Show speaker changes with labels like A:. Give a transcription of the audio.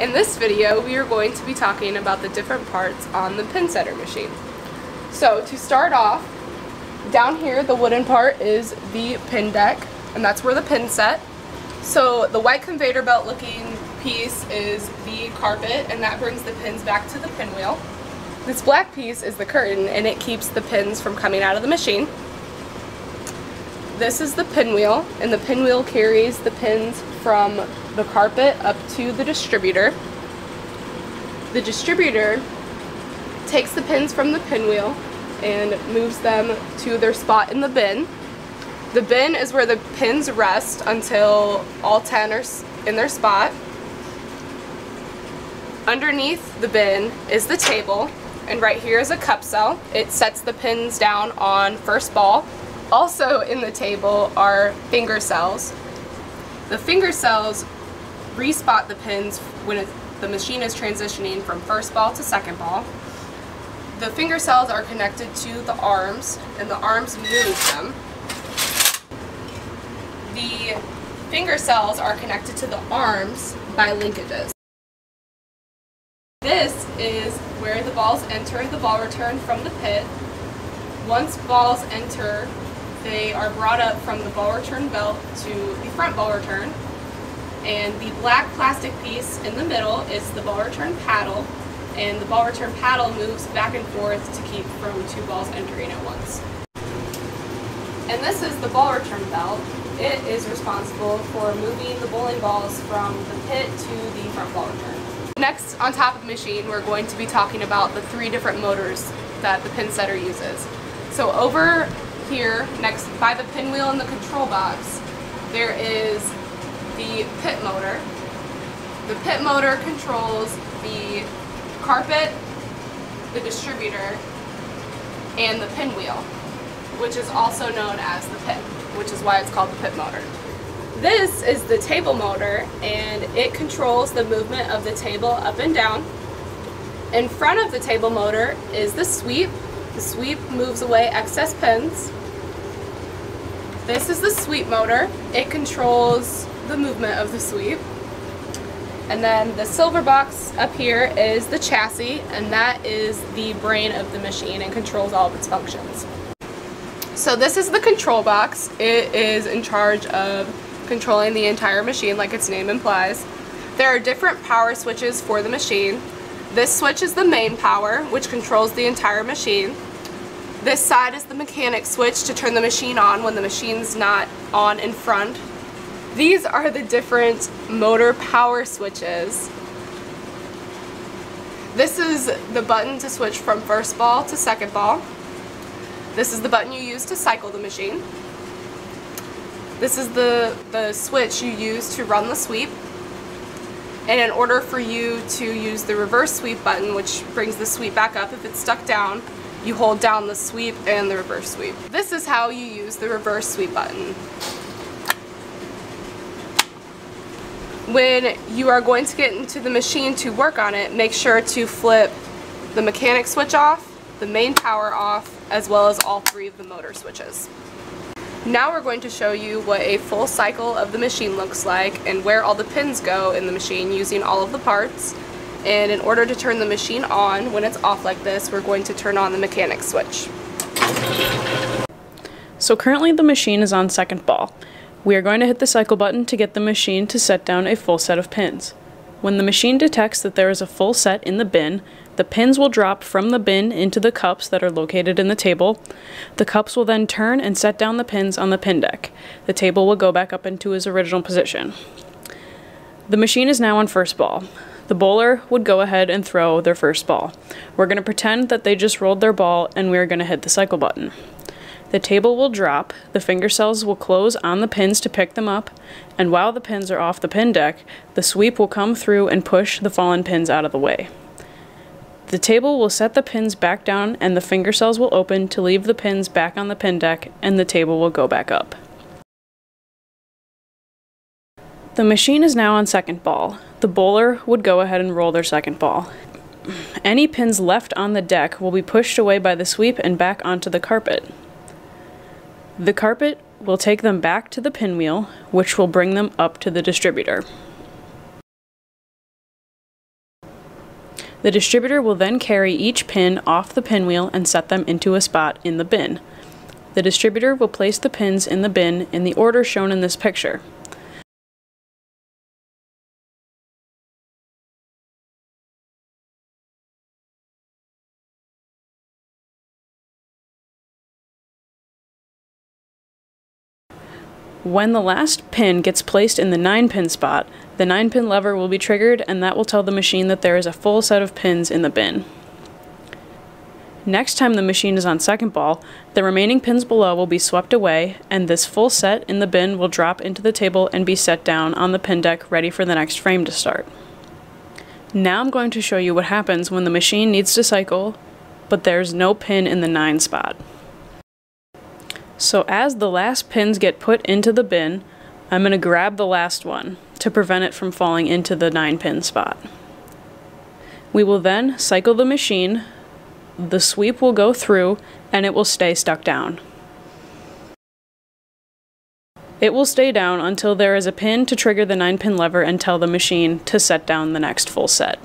A: In this video, we are going to be talking about the different parts on the pin setter machine. So to start off, down here, the wooden part is the pin deck, and that's where the pins set. So the white conveyor belt looking piece is the carpet, and that brings the pins back to the pinwheel. This black piece is the curtain, and it keeps the pins from coming out of the machine. This is the pinwheel, and the pinwheel carries the pins from the carpet up to the distributor. The distributor takes the pins from the pinwheel and moves them to their spot in the bin. The bin is where the pins rest until all 10 are in their spot. Underneath the bin is the table, and right here is a cup cell. It sets the pins down on first ball. Also in the table are finger cells. The finger cells respot the pins when the machine is transitioning from first ball to second ball. The finger cells are connected to the arms, and the arms move them. The finger cells are connected to the arms by linkages. This is where the balls enter the ball return from the pit. Once balls enter, they are brought up from the ball return belt to the front ball return. And the black plastic piece in the middle is the ball return paddle, and the ball return paddle moves back and forth to keep from two balls entering at once. And this is the ball return belt. It is responsible for moving the bowling balls from the pit to the front ball return. Next, on top of the machine, we're going to be talking about the three different motors that the pin setter uses. So over here, next by the pinwheel and the control box, there is the pit motor. The pit motor controls the carpet, the distributor, and the pinwheel, which is also known as the pit, which is why it's called the pit motor. This is the table motor, and it controls the movement of the table up and down. In front of the table motor is the sweep. The sweep moves away excess pins. This is the sweep motor. It controls the movement of the sweep. And then the silver box up here is the chassis, and that is the brain of the machine and controls all of its functions. So this is the control box. It is in charge of controlling the entire machine like its name implies. There are different power switches for the machine. This switch is the main power, which controls the entire machine. This side is the mechanic switch to turn the machine on when the machine's not on in front these are the different motor power switches. This is the button to switch from first ball to second ball. This is the button you use to cycle the machine. This is the, the switch you use to run the sweep. And in order for you to use the reverse sweep button, which brings the sweep back up if it's stuck down, you hold down the sweep and the reverse sweep. This is how you use the reverse sweep button. when you are going to get into the machine to work on it, make sure to flip the mechanic switch off, the main power off, as well as all three of the motor switches. Now we're going to show you what a full cycle of the machine looks like and where all the pins go in the machine using all of the parts. And in order to turn the machine on when it's off like this, we're going to turn on the mechanic switch.
B: So currently the machine is on second ball. We are going to hit the cycle button to get the machine to set down a full set of pins. When the machine detects that there is a full set in the bin, the pins will drop from the bin into the cups that are located in the table. The cups will then turn and set down the pins on the pin deck. The table will go back up into its original position. The machine is now on first ball. The bowler would go ahead and throw their first ball. We're going to pretend that they just rolled their ball and we're going to hit the cycle button. The table will drop, the finger cells will close on the pins to pick them up, and while the pins are off the pin deck, the sweep will come through and push the fallen pins out of the way. The table will set the pins back down and the finger cells will open to leave the pins back on the pin deck and the table will go back up. The machine is now on second ball. The bowler would go ahead and roll their second ball. Any pins left on the deck will be pushed away by the sweep and back onto the carpet. The carpet we'll take them back to the pinwheel, which will bring them up to the distributor. The distributor will then carry each pin off the pinwheel and set them into a spot in the bin. The distributor will place the pins in the bin in the order shown in this picture. When the last pin gets placed in the 9 pin spot, the 9 pin lever will be triggered and that will tell the machine that there is a full set of pins in the bin. Next time the machine is on second ball, the remaining pins below will be swept away and this full set in the bin will drop into the table and be set down on the pin deck ready for the next frame to start. Now I'm going to show you what happens when the machine needs to cycle, but there's no pin in the 9 spot. So as the last pins get put into the bin, I'm going to grab the last one to prevent it from falling into the 9 pin spot. We will then cycle the machine, the sweep will go through, and it will stay stuck down. It will stay down until there is a pin to trigger the 9 pin lever and tell the machine to set down the next full set.